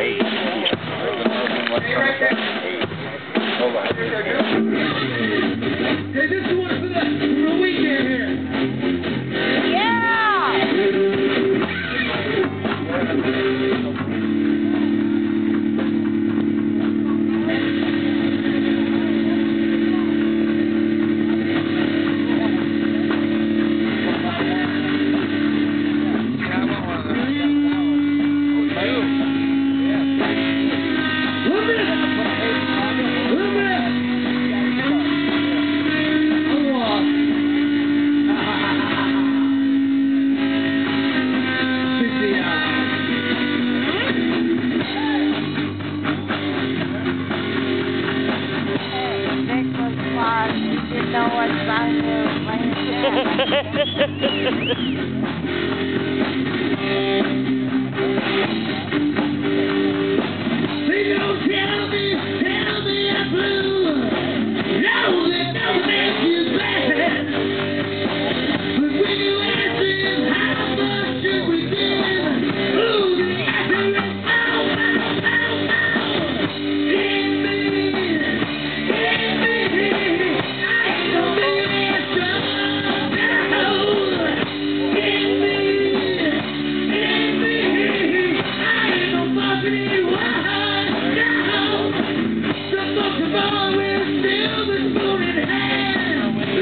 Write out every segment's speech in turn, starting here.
Hey, this is one for the, for the weekend here. watch Zion Hill.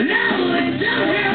Now it's over.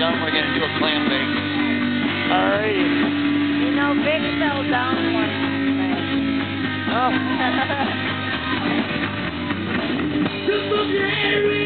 dumb, we're gonna do a clam bake. Alrighty. You know, Big fell down once. Oh. Just move your head